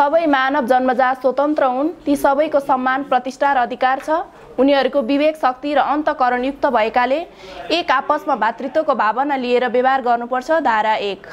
सबै मानव जन्मजात स्वतन्त्र हुन् ती सबैको सम्मान प्रतिष्ठा र अधिकार छ। उनीहरूको विवेक शक्ति र अन्तकरणयुक्त भएकाले एक आपसमा भातृत्वको भावना लिएर व्यवहार गर्नुपर्छ धारा एक।